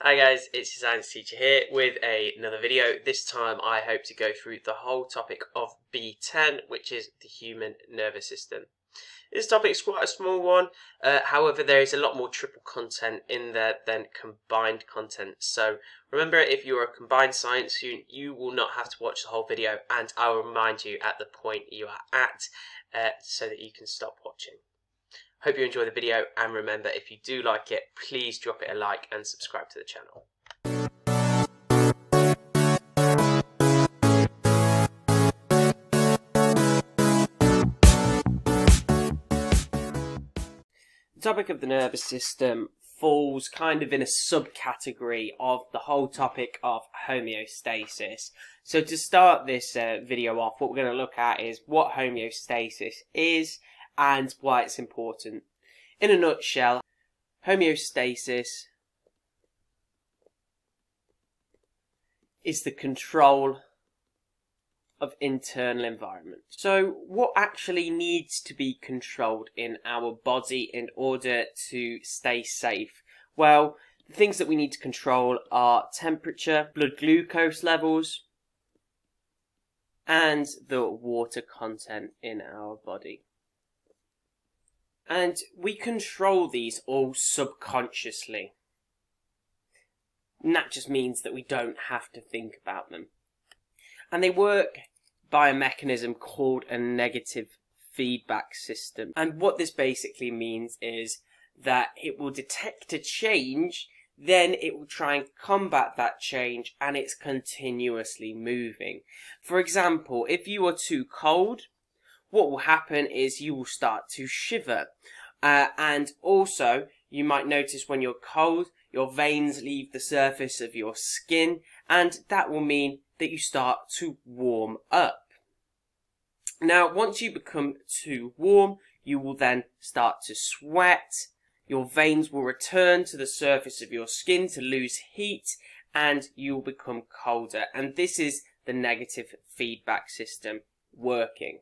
Hi guys, it's your science teacher here with a, another video. This time I hope to go through the whole topic of B10, which is the human nervous system. This topic is quite a small one, uh, however there is a lot more triple content in there than combined content. So remember if you're a combined science student, you will not have to watch the whole video and I will remind you at the point you are at uh, so that you can stop watching. Hope you enjoy the video and remember if you do like it, please drop it a like and subscribe to the channel. The topic of the nervous system falls kind of in a subcategory of the whole topic of homeostasis. So to start this uh, video off, what we're going to look at is what homeostasis is, and why it's important. In a nutshell, homeostasis is the control of internal environment. So what actually needs to be controlled in our body in order to stay safe? Well, the things that we need to control are temperature, blood glucose levels, and the water content in our body. And we control these all subconsciously. And that just means that we don't have to think about them. And they work by a mechanism called a negative feedback system. And what this basically means is that it will detect a change, then it will try and combat that change, and it's continuously moving. For example, if you are too cold, what will happen is you will start to shiver. Uh, and also, you might notice when you're cold, your veins leave the surface of your skin, and that will mean that you start to warm up. Now, once you become too warm, you will then start to sweat. Your veins will return to the surface of your skin to lose heat, and you will become colder. And this is the negative feedback system working.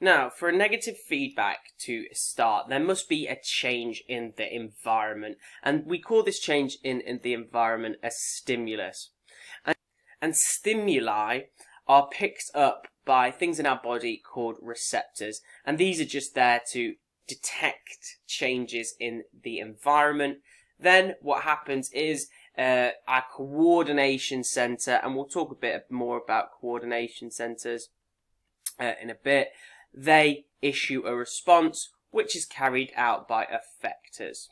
Now, for a negative feedback to start, there must be a change in the environment. And we call this change in, in the environment a stimulus. And, and stimuli are picked up by things in our body called receptors. And these are just there to detect changes in the environment. Then what happens is uh, our coordination center, and we'll talk a bit more about coordination centers uh, in a bit they issue a response which is carried out by effectors.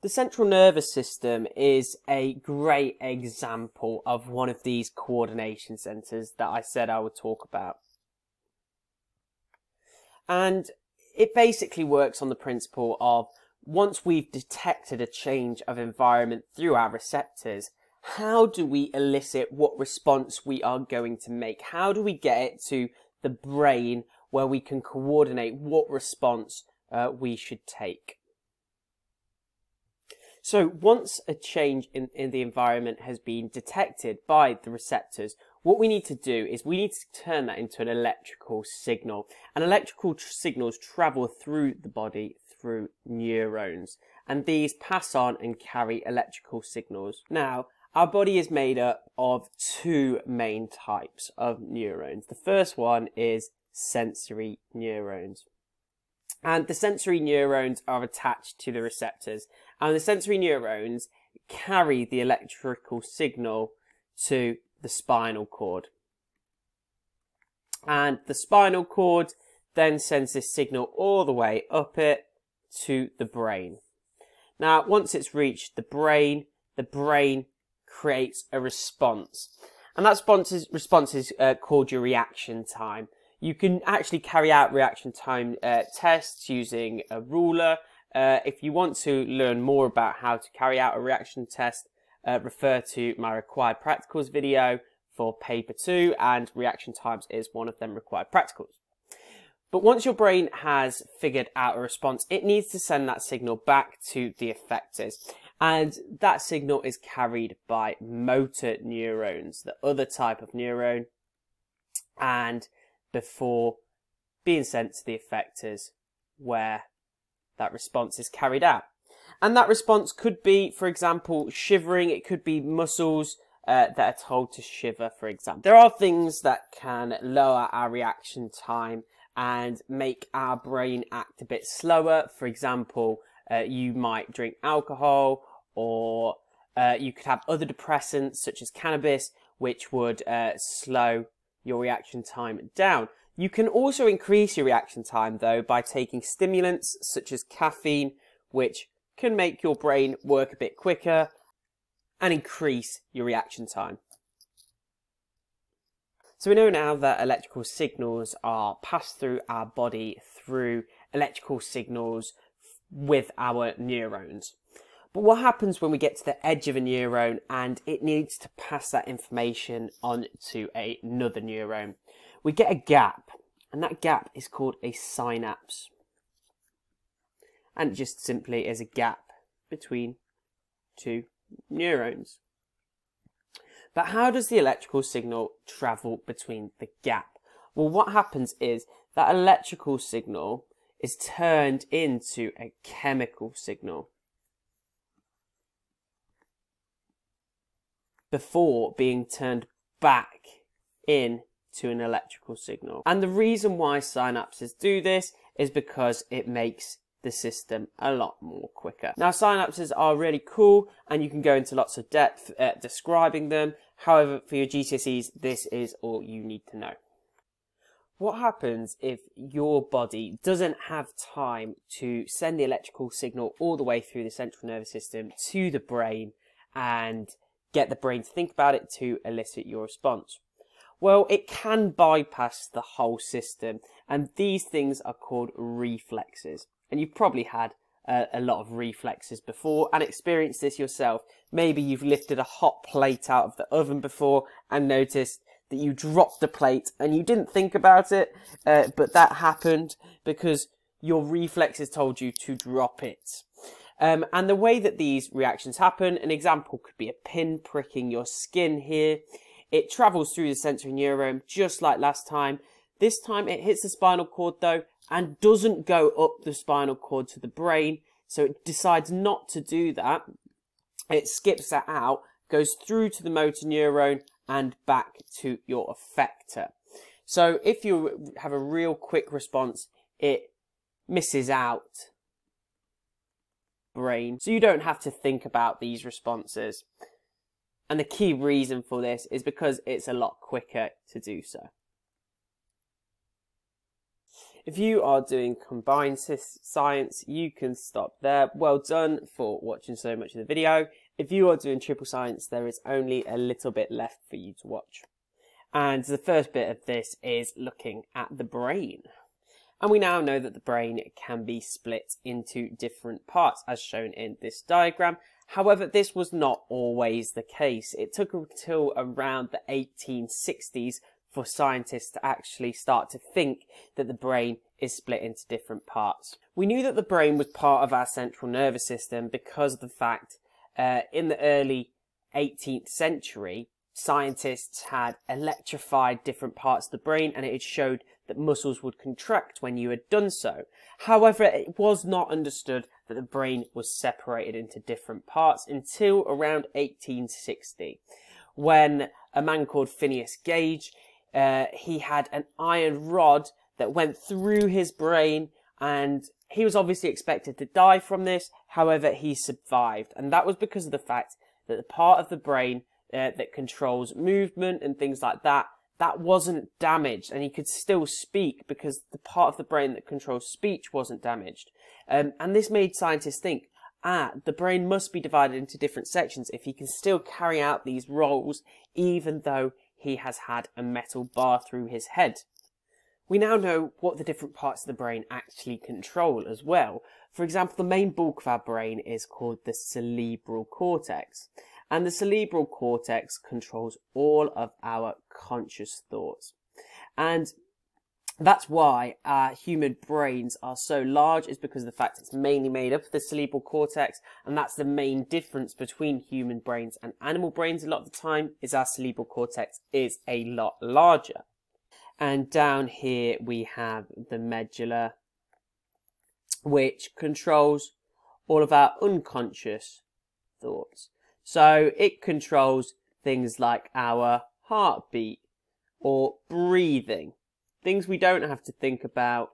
The central nervous system is a great example of one of these coordination centres that I said I would talk about. And it basically works on the principle of once we've detected a change of environment through our receptors, how do we elicit what response we are going to make? How do we get it to the brain where we can coordinate what response uh, we should take? So once a change in, in the environment has been detected by the receptors, what we need to do is we need to turn that into an electrical signal. And electrical tr signals travel through the body through neurons. And these pass on and carry electrical signals. Now, our body is made up of two main types of neurons. The first one is sensory neurons. And the sensory neurons are attached to the receptors. And the sensory neurons carry the electrical signal to the spinal cord. And the spinal cord then sends this signal all the way up it to the brain. Now, once it's reached the brain, the brain creates a response. And that response is, response is uh, called your reaction time. You can actually carry out reaction time uh, tests using a ruler. Uh, if you want to learn more about how to carry out a reaction test, uh, refer to my required practicals video for paper two and reaction times is one of them required practicals. But once your brain has figured out a response, it needs to send that signal back to the effectors. And that signal is carried by motor neurons, the other type of neuron, and before being sent to the effectors where that response is carried out. And that response could be, for example, shivering, it could be muscles uh, that are told to shiver, for example. There are things that can lower our reaction time and make our brain act a bit slower. For example, uh, you might drink alcohol or uh, you could have other depressants such as cannabis, which would uh, slow your reaction time down. You can also increase your reaction time though by taking stimulants such as caffeine, which can make your brain work a bit quicker and increase your reaction time. So we know now that electrical signals are passed through our body through electrical signals with our neurons. But what happens when we get to the edge of a neuron and it needs to pass that information on to another neuron? We get a gap, and that gap is called a synapse. And just simply is a gap between two neurons. But how does the electrical signal travel between the gap? Well, what happens is that electrical signal is turned into a chemical signal. Before being turned back in to an electrical signal. And the reason why synapses do this is because it makes the system a lot more quicker. Now synapses are really cool and you can go into lots of depth at describing them. However, for your GCSEs, this is all you need to know. What happens if your body doesn't have time to send the electrical signal all the way through the central nervous system to the brain and get the brain to think about it to elicit your response? Well, it can bypass the whole system, and these things are called reflexes. And you've probably had a, a lot of reflexes before and experienced this yourself. Maybe you've lifted a hot plate out of the oven before and noticed that you dropped the plate and you didn't think about it, uh, but that happened because your reflexes told you to drop it. Um, and the way that these reactions happen, an example could be a pin pricking your skin here. It travels through the sensory neuron just like last time. This time it hits the spinal cord though and doesn't go up the spinal cord to the brain. So it decides not to do that. It skips that out, goes through to the motor neuron and back to your effector. So if you have a real quick response, it misses out brain. So you don't have to think about these responses. And the key reason for this is because it's a lot quicker to do so. If you are doing combined science, you can stop there. Well done for watching so much of the video. If you are doing triple science, there is only a little bit left for you to watch. And the first bit of this is looking at the brain. And we now know that the brain can be split into different parts as shown in this diagram. However, this was not always the case. It took until around the 1860s for scientists to actually start to think that the brain is split into different parts. We knew that the brain was part of our central nervous system because of the fact uh, in the early 18th century, scientists had electrified different parts of the brain and it had showed that muscles would contract when you had done so. However, it was not understood that the brain was separated into different parts until around 1860, when a man called Phineas Gage, uh, he had an iron rod that went through his brain and he was obviously expected to die from this. However, he survived. And that was because of the fact that the part of the brain uh, that controls movement and things like that that wasn't damaged and he could still speak because the part of the brain that controls speech wasn't damaged. Um, and this made scientists think, ah, the brain must be divided into different sections if he can still carry out these roles even though he has had a metal bar through his head. We now know what the different parts of the brain actually control as well. For example, the main bulk of our brain is called the cerebral cortex and the cerebral cortex controls all of our conscious thoughts. And that's why our human brains are so large is because of the fact it's mainly made up of the cerebral cortex and that's the main difference between human brains and animal brains a lot of the time is our cerebral cortex is a lot larger. And down here we have the medulla which controls all of our unconscious thoughts. So it controls things like our heartbeat or breathing. Things we don't have to think about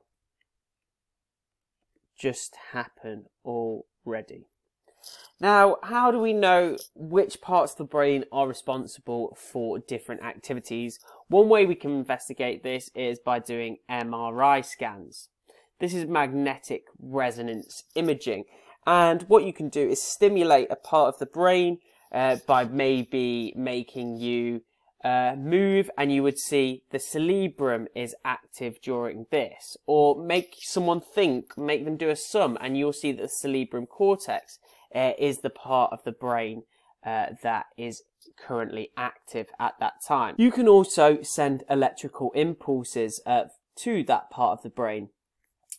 just happen already. Now, how do we know which parts of the brain are responsible for different activities? One way we can investigate this is by doing MRI scans. This is magnetic resonance imaging. And what you can do is stimulate a part of the brain uh, by maybe making you uh, move and you would see the cerebrum is active during this. Or make someone think, make them do a sum and you'll see that the cerebrum cortex uh, is the part of the brain uh, that is currently active at that time. You can also send electrical impulses uh, to that part of the brain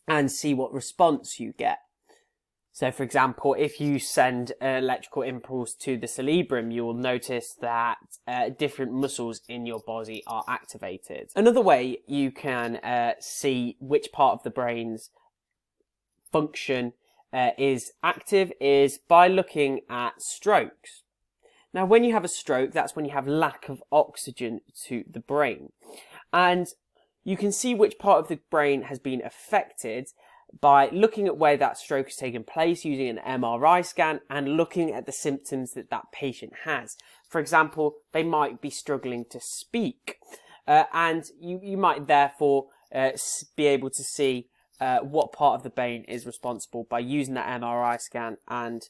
and see what response you get. So, for example, if you send an electrical impulse to the cerebrum, you will notice that uh, different muscles in your body are activated. Another way you can uh, see which part of the brain's function uh, is active is by looking at strokes. Now, when you have a stroke, that's when you have lack of oxygen to the brain. And you can see which part of the brain has been affected by looking at where that stroke has taken place using an MRI scan and looking at the symptoms that that patient has. For example, they might be struggling to speak, uh, and you, you might therefore uh, be able to see uh, what part of the brain is responsible by using that MRI scan and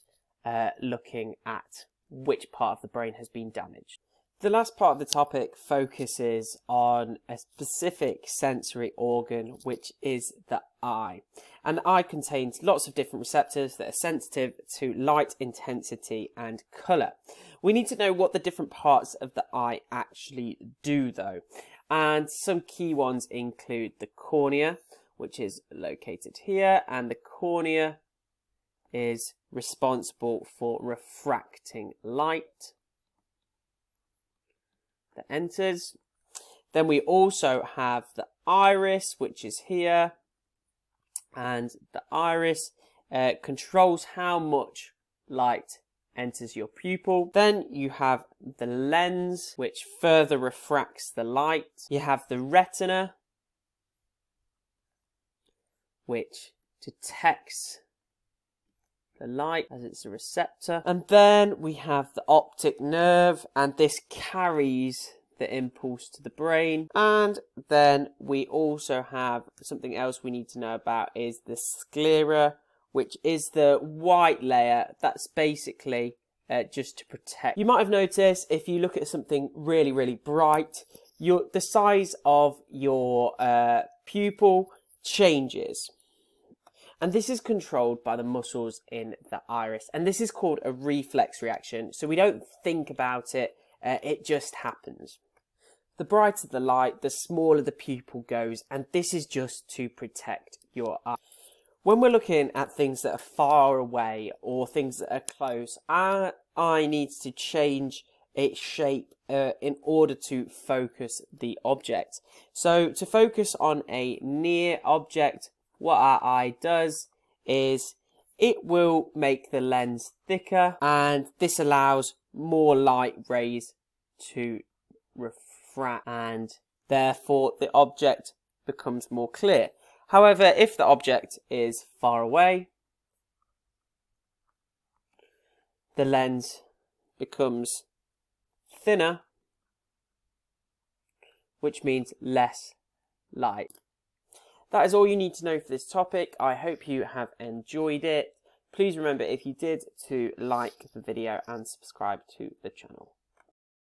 uh, looking at which part of the brain has been damaged. The last part of the topic focuses on a specific sensory organ, which is the eye. And the eye contains lots of different receptors that are sensitive to light intensity and colour. We need to know what the different parts of the eye actually do though. And some key ones include the cornea, which is located here, and the cornea is responsible for refracting light that enters. Then we also have the iris, which is here. And the iris uh, controls how much light enters your pupil. Then you have the lens, which further refracts the light. You have the retina, which detects the light as it's a receptor. And then we have the optic nerve and this carries the impulse to the brain. And then we also have something else we need to know about is the sclera, which is the white layer that's basically uh, just to protect. You might have noticed if you look at something really, really bright, your the size of your uh, pupil changes. And this is controlled by the muscles in the iris. And this is called a reflex reaction. So we don't think about it, uh, it just happens. The brighter the light, the smaller the pupil goes. And this is just to protect your eye. When we're looking at things that are far away or things that are close, our eye needs to change its shape uh, in order to focus the object. So to focus on a near object, what our eye does is it will make the lens thicker and this allows more light rays to refract and therefore the object becomes more clear. However, if the object is far away, the lens becomes thinner, which means less light. That is all you need to know for this topic. I hope you have enjoyed it. Please remember if you did to like the video and subscribe to the channel.